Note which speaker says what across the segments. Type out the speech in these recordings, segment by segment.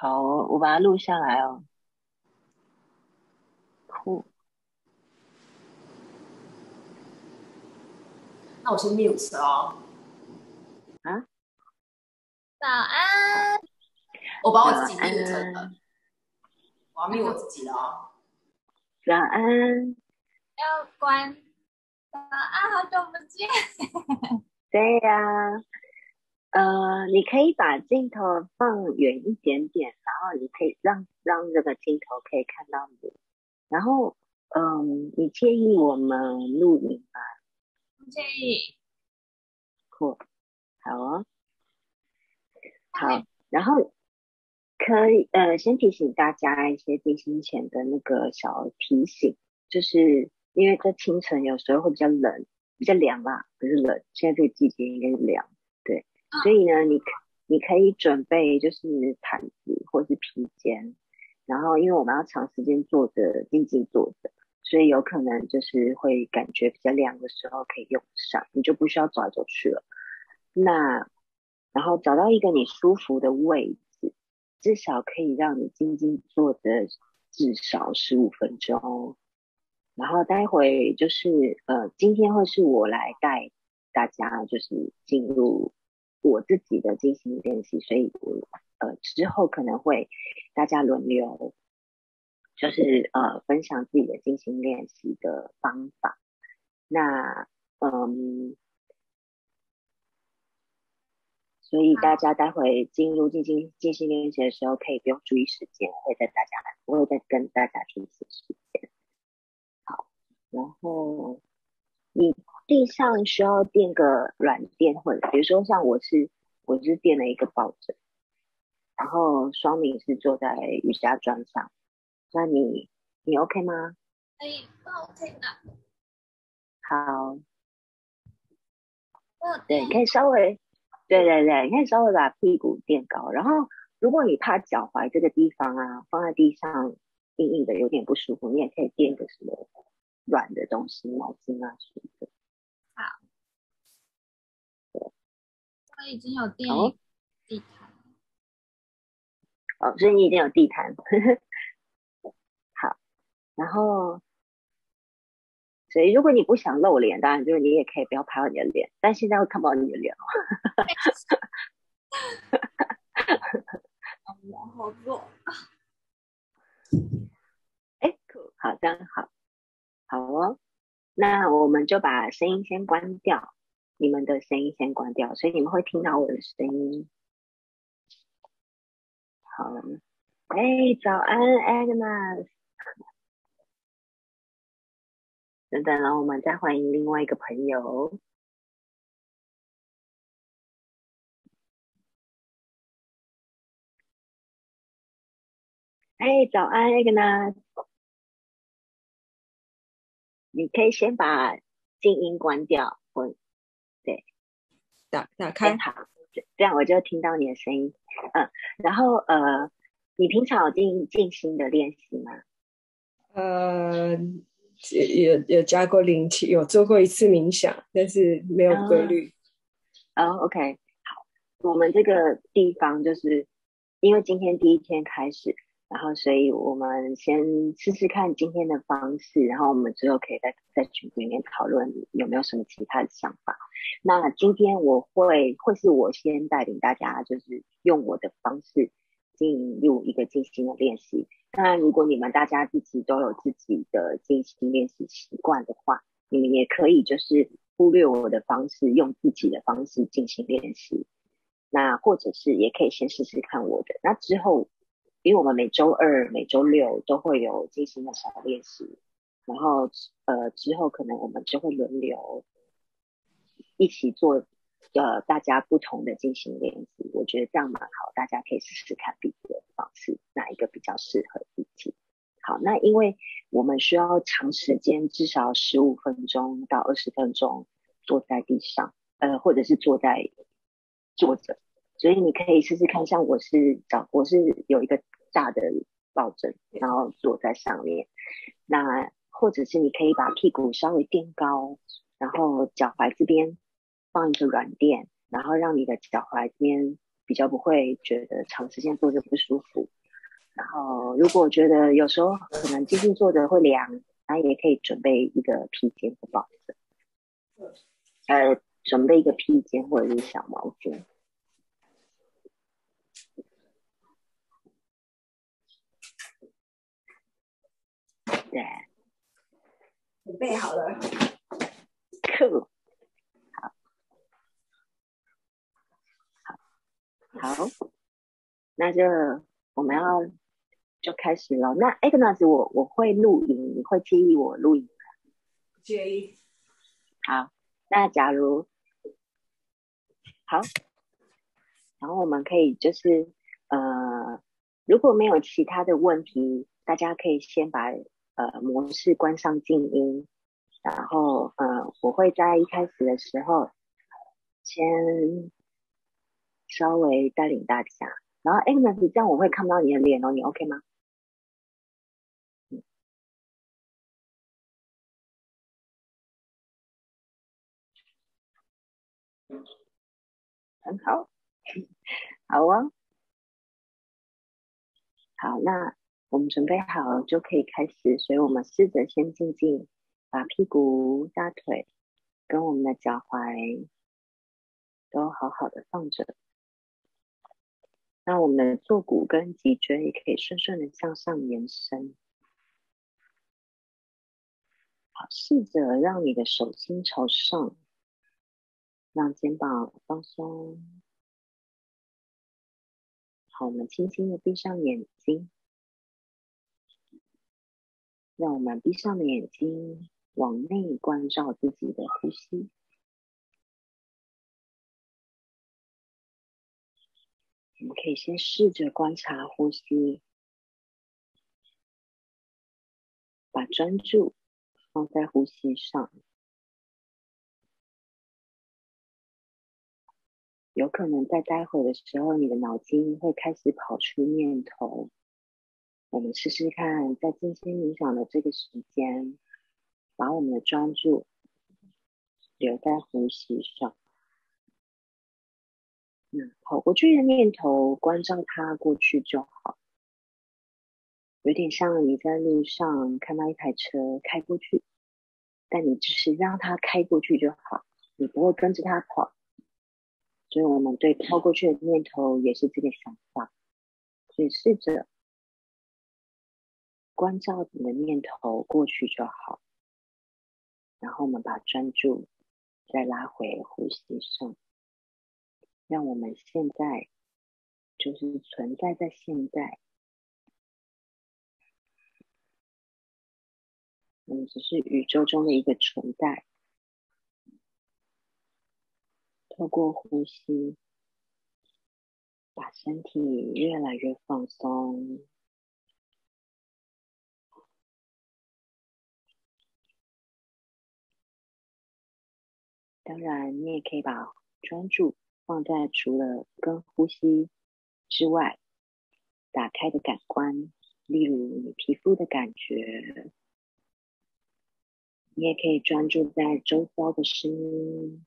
Speaker 1: 好，我把它录下来哦。酷。
Speaker 2: 那我先 mute 哦。
Speaker 1: 啊？
Speaker 3: 早安。
Speaker 2: 我把我自己 mute 了。我要 mute 我自己了哦。
Speaker 1: 早安。
Speaker 3: 要关。早安，好久不见。
Speaker 1: 对呀。呃，你可以把镜头放远一点点，然后你可以让让这个镜头可以看到你。然后，嗯，你介意我们录影吗？
Speaker 3: 不介意。
Speaker 1: 酷，好哦。好，然后可以呃，先提醒大家一些进行前的那个小提醒，就是因为在清晨有时候会比较冷，比较凉啦，不是冷，现在这个季节应该是凉。所以呢，你可你可以准备就是毯子或是披肩，然后因为我们要长时间坐着静静坐着，所以有可能就是会感觉比较凉的时候可以用上，你就不需要走来走去了。那然后找到一个你舒服的位置，至少可以让你静静坐着至少十五分钟。然后待会就是呃，今天会是我来带大家就是进入。我自己的进行练习，所以我呃之后可能会大家轮流，就是呃分享自己的进行练习的方法。那嗯，所以大家待会进入进行进行练习的时候，可以不用注意时间，会在大家我会再跟大家提醒时间。好，然后你。地上需要垫个软垫，或者比如说像我是我是垫了一个抱枕，然后双明是坐在瑜伽砖上，那你你 OK 吗？
Speaker 3: 可以，OK 的。
Speaker 1: 好。对，可以稍微，对对对，你可以稍微把屁股垫高，然后如果你怕脚踝这个地方啊放在地上硬硬的有点不舒服，你也可以垫个什么软的东西，毛巾啊什么的。
Speaker 3: 我已经有地地毯，
Speaker 1: 哦，所以你已经有地毯，好，然后，所以如果你不想露脸，当然就是你也可以不要拍到你的脸，但现在会看不到你的脸哦。
Speaker 3: 好热，
Speaker 1: 哎，好，这样好，好哦，那我们就把声音先关掉。你们的声音先关掉，所以你们会听到我的声音。好，哎，早安，Agnes。等等，然后我们再欢迎另外一个朋友。哎，早安，Agnes。你可以先把静音关掉，我。
Speaker 2: 打打开
Speaker 1: 好，这样我就听到你的声音。嗯，然后呃，你平常有进静心的练习吗？
Speaker 2: 呃，有有加过灵气，有做过一次冥想，但是没有规律。
Speaker 1: 哦，OK，好，我们这个地方就是因为今天第一天开始。然后，所以我们先试试看今天的方式，然后我们之后可以在在群里面讨论有没有什么其他的想法。那今天我会会是我先带领大家，就是用我的方式进入一个静心的练习。当然，如果你们大家自己都有自己的静心练习习惯的话，你们也可以就是忽略我的方式，用自己的方式进行练习。那或者是也可以先试试看我的，那之后。因为我们每周二、每周六都会有进行的小练习，然后呃之后可能我们就会轮流一起做呃大家不同的进行练习，我觉得这样蛮好，大家可以试试看彼此的方式哪一个比较适合自己。好，那因为我们需要长时间，至少十五分钟到二十分钟坐在地上，呃或者是坐在坐着。所以你可以试试看，像我是找我是有一个大的抱枕，然后坐在上面。那或者是你可以把屁股稍微垫高，然后脚踝这边放一个软垫，然后让你的脚踝这边比较不会觉得长时间坐着不舒服。然后如果觉得有时候可能静静坐着会凉，那也可以准备一个披肩或抱枕，呃，准备一个披肩或者是小毛巾。对，
Speaker 2: 准备好了。
Speaker 1: 酷，好，好，好，那就我们要就开始了。那 Agnes，我我会录影，你会介意我录影吗？
Speaker 2: 介意。
Speaker 1: 好，那假如好，然后我们可以就是呃，如果没有其他的问题，大家可以先把。呃，模式关上静音，然后呃，我会在一开始的时候先稍微带领大家，然后 Agnes 这样我会看不到你的脸哦，你 OK 吗？很好，好啊，好那。我们准备好就可以开始，所以我们试着先静静，把屁股、大腿跟我们的脚踝都好好的放着。那我们的坐骨跟脊椎也可以顺顺的向上延伸。好，试着让你的手心朝上，让肩膀放松。好，我们轻轻的闭上眼睛。让我们闭上的眼睛，往内关照自己的呼吸。我们可以先试着观察呼吸，把专注放在呼吸上。有可能在待会的时候，你的脑筋会开始跑出念头。我们试试看，在静心冥想的这个时间，把我们的专注留在呼吸上。嗯跑过去的念头，关照它过去就好。有点像你在路上看到一台车开过去，但你只是让它开过去就好，你不会跟着它跑。所以，我们对飘过去的念头也是这个想法。所以，试着。关照你的念头过去就好，然后我们把专注再拉回呼吸上，让我们现在就是存在在现在，我们只是宇宙中的一个存在，透过呼吸，把身体越来越放松。当然，你也可以把专注放在除了跟呼吸之外，打开的感官，例如你皮肤的感觉。你也可以专注在周遭的声音，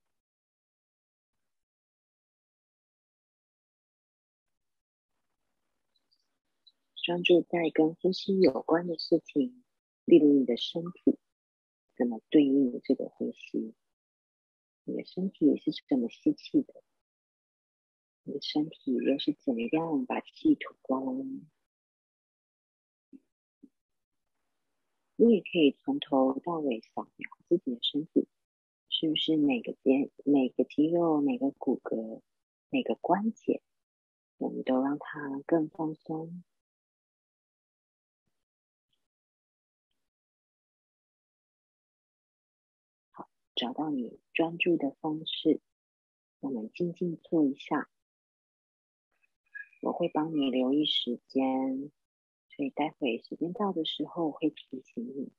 Speaker 1: 专注在跟呼吸有关的事情，例如你的身体怎么对应这个呼吸。你的身体是怎么吸气的？你的身体又是怎么样把气吐光？你也可以从头到尾扫描自己的身体，是不是每个节、每个肌肉、每个骨骼、每个关节，我们都让它更放松。好找到你专注的方式，我们静静坐一下。我会帮你留意时间，所以待会时间到的时候会提醒你。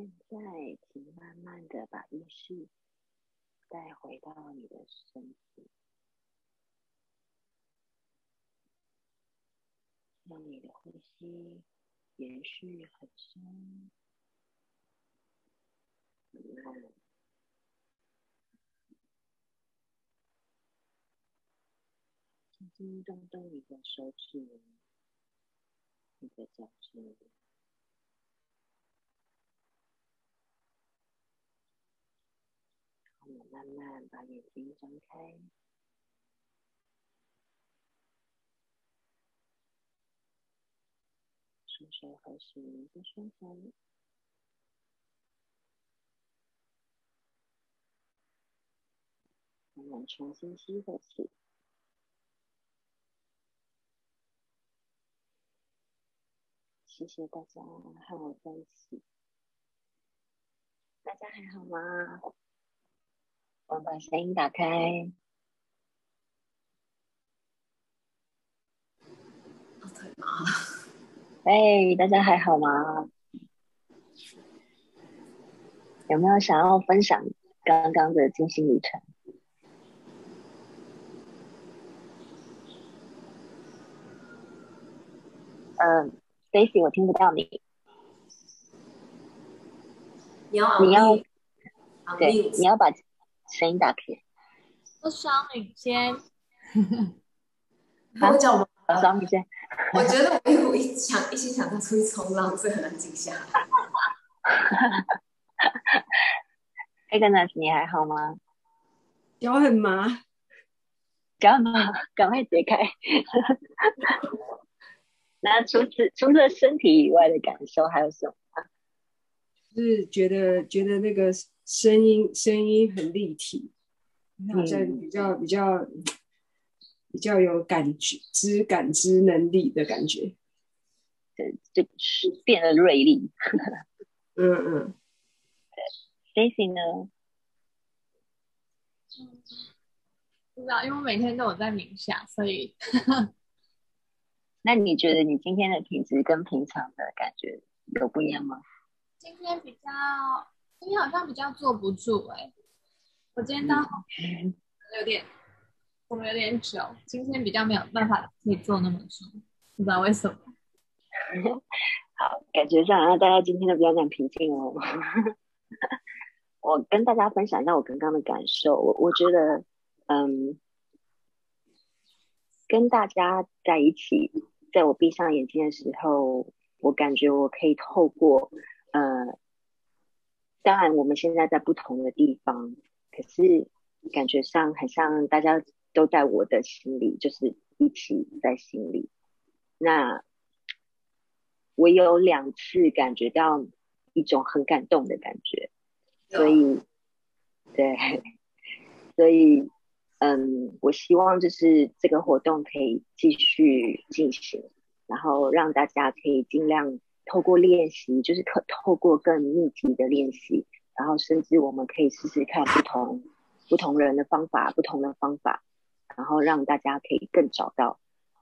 Speaker 1: 现在，请慢慢的把意识带回到你的身体，让你的呼吸延续很深，慢慢。轻轻动动你的手指，你的脚趾。慢慢把眼睛张开，双手合十的双手，我们重新吸口气。谢谢大家和我在一起，大家还好吗？我把声音打开。哎，大家还好吗？有没有想要分享刚刚的精心旅程？嗯。Stacy，我听不到你。
Speaker 4: 你要
Speaker 1: 你要对，你要把声音打开。
Speaker 3: 我双女先。
Speaker 4: 我叫我
Speaker 1: 双女先。
Speaker 4: 我觉得我有一想一心想到出去冲浪，所以很难静下来。
Speaker 1: Agnes，你还好吗？
Speaker 2: 脚很麻。
Speaker 1: 脚很麻，赶快解开。那除此除了身体以外的感受还有什么？
Speaker 2: 是觉得觉得那个声音声音很立体，好像比较比较比较有感觉知感知能力的感觉，
Speaker 1: 对，就是变得锐利。
Speaker 2: 嗯嗯。
Speaker 1: 对，Stacy 呢？
Speaker 3: 不知道，因为我每天都有在冥想，所以。
Speaker 1: 那你觉得你今天的品质跟平常的感觉有不一样吗？
Speaker 3: 今天比较，今天好像比较坐不住哎。我今天到有点，我们有点久，今天比较没有办法可以坐那么久，不知道为什么。
Speaker 1: 好，感觉上啊，大家今天都比较讲平静哦。我跟大家分享一下我刚刚的感受，我我觉得，嗯，跟大家在一起。在我闭上眼睛的时候，我感觉我可以透过，呃，当然我们现在在不同的地方，可是感觉上很像大家都在我的心里，就是一起在心里。那我有两次感觉到一种很感动的感觉，所以，对，所以。嗯，我希望就是这个活动可以继续进行，然后让大家可以尽量透过练习，就是可透过更密集的练习，然后甚至我们可以试试看不同不同人的方法，不同的方法，然后让大家可以更找到，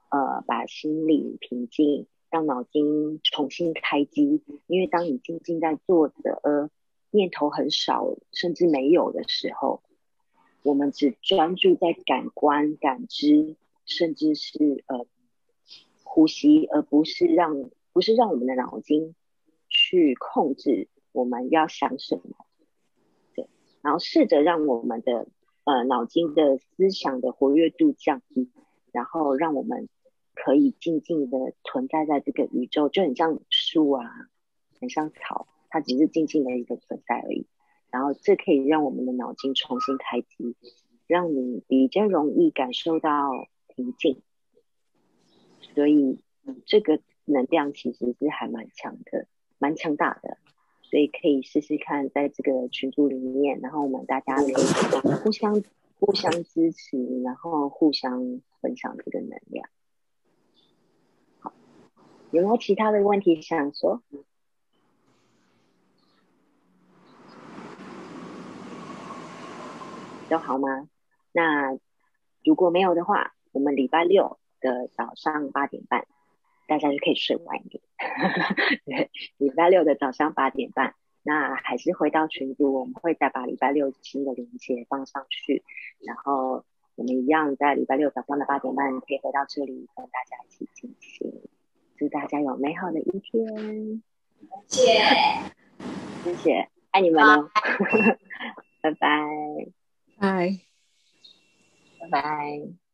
Speaker 1: 呃，把心理平静，让脑筋重新开机。因为当你静静在坐着，呃，念头很少，甚至没有的时候。我们只专注在感官、感知，甚至是呃呼吸，而不是让不是让我们的脑筋去控制我们要想什么。对，然后试着让我们的呃脑筋的思想的活跃度降低，然后让我们可以静静的存在在这个宇宙，就很像树啊，很像草，它只是静静的一个存在而已。然后这可以让我们的脑筋重新开机，让你比较容易感受到平静。所以这个能量其实是还蛮强的，蛮强大的。所以可以试试看，在这个群组里面，然后我们大家可以互相互相支持，然后互相分享这个能量。好，有没有其他的问题想说？都好吗？那如果没有的话，我们礼拜六的早上八点半，大家就可以睡晚一点。对，礼拜六的早上八点半，那还是回到群组，我们会再把礼拜六新的链接放上去，然后我们一样在礼拜六早上的八点半可以回到这里跟大家一起进行。祝大家有美好的一天，
Speaker 4: 谢谢。
Speaker 1: 谢谢，爱你们哦，拜拜，
Speaker 2: 拜。
Speaker 1: 拜拜。